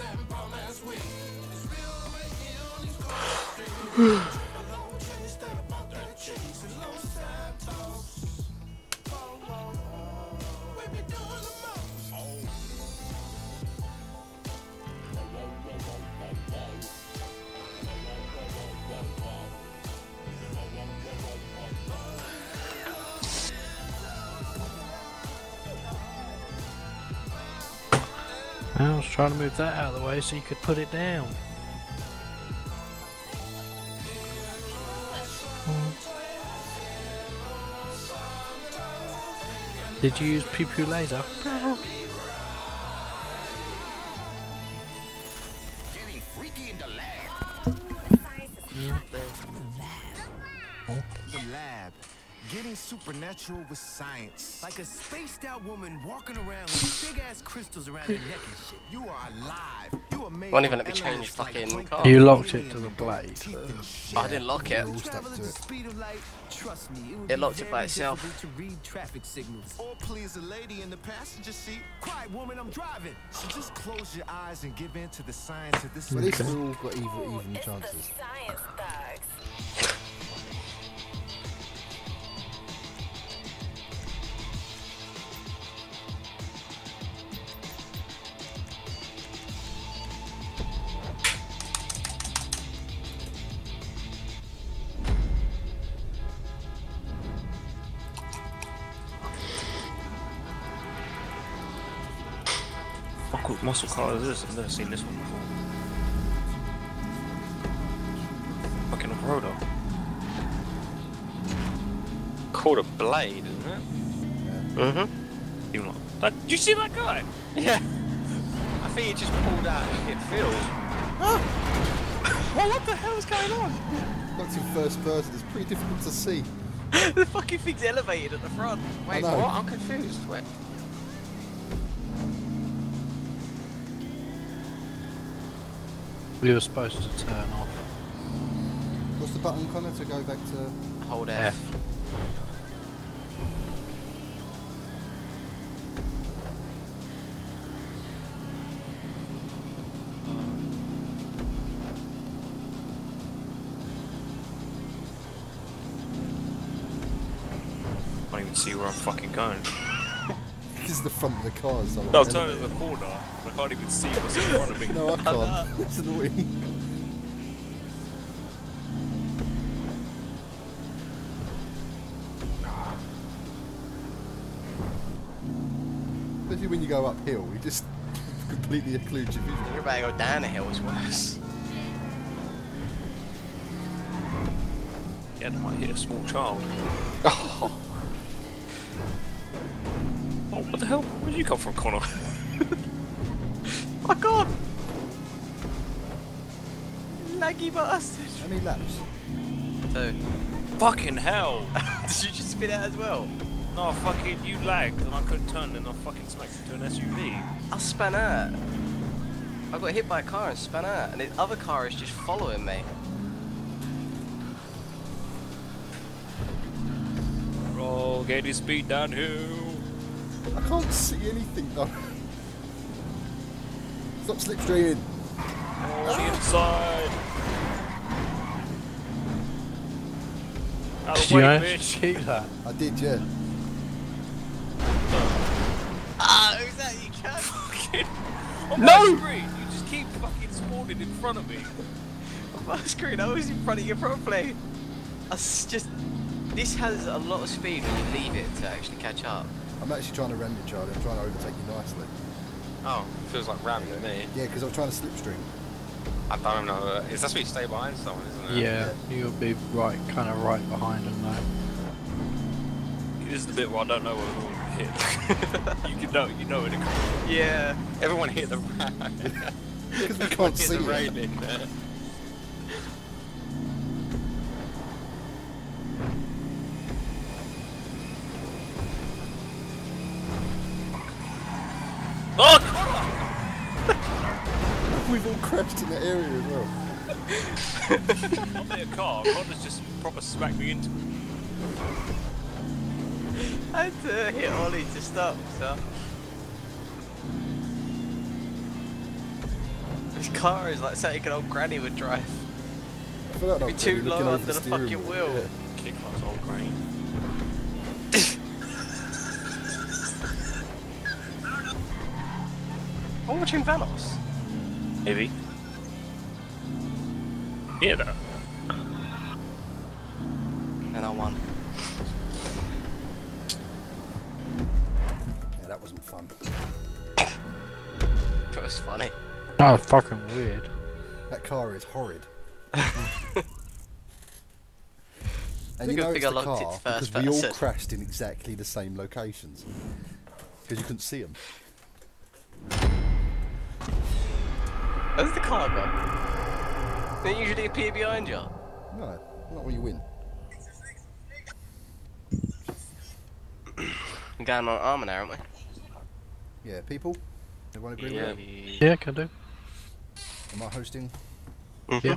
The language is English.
and Palm ass wings. I was trying to move that out of the way so you could put it down. Hmm. Did you use pew pew laser? Getting freaky the lab. Mm. Mm. The lab. Getting supernatural with science. Like a spaced out woman walking around with big ass crystals around her neck and shit. You are alive. You are made Won't even let me change like fucking car. You locked it to the blade. teeth and shit. I didn't lock it. Travel at the it. speed of light, trust me, it It locked it by itself. to read traffic signals. Or please a lady in the passenger seat. Quiet woman, I'm driving. So just close your eyes and give in to the science of this. At least Okay. we've all got even, even It's the chances. Fuck what muscle car is this? I've never seen this one before. Fucking Rhoda. Called a blade, isn't it? Mm-hmm. Even like, that, did you see that guy? Yeah. I think he just pulled out and hit Phil. Oh, what the hell is going on? Looked in first person, it's pretty difficult to see. the fucking thing's elevated at the front. Wait, what? I'm confused. Wait. We were supposed to turn off. What's the button, Connor, to go back to... Hold F. I can't even see where I'm fucking going. Because the front of the car is so No, I'm turning the corner. I can't even see what's in front of me. No, I can't. it's annoying. Especially when you go uphill, you just completely occlude your vision. You're about to go down a hill, it's worse. Yeah, that might hit a small child. Oh. Oh, what the hell? Where did you come from, Connor? Fuck off! Laggy bastard. How many laps? Two. fucking hell! Did you just spin out as well? No, fucking, you lagged and I couldn't turn and I fucking smacked into an SUV. I spun out. I got hit by a car and spun out, and the other car is just following me. Roll, get his speed down. downhill. I can't see anything though. Stop slipstreaming. On the inside. Out of Did the you way, bitch. keep that? I did, yeah. Ah, who's that? You can't. Fucking- On No! my screen, you just keep fucking spawning in front of me. on My screen, I was in front of you properly. I s- just. This has a lot of speed when you leave it to actually catch up. I'm actually trying to render, Charlie. I'm trying to overtake you nicely. Oh, feels like ramming to me. Yeah, because I'm trying to slipstream. I don't know. uh, It's supposed to be stay behind someone, isn't it? Yeah, you'll be right, kind of right behind them now. This is the bit where I don't know where we'll hit. you can know, you know when it comes. Yeah. Everyone hit the ram. Because we can't see the railing there. Oh, We've all crashed in that area as well. I'm in a car. Connor's just proper smacked me into it. I had to hit Ollie to stop, so. This car is like something an old granny would drive. I feel like Be I'm too low under the steering fucking wheel. Yeah. Kick off old green. I'm watching Vanos. Heavy. Yeah, though. And I won. Yeah, that wasn't fun. That was funny. Oh, fucking weird. That car is horrid. and you know thing it's I the locked it car to first because we all crashed in exactly the same locations. Because you couldn't see them. Where's the car gone? Don't usually appear behind you. No, not when you win. We're going on armour now, aren't we? Yeah, people? Everyone agree Yeah. with Yeah, can do. Am I hosting? Mhm. Yeah.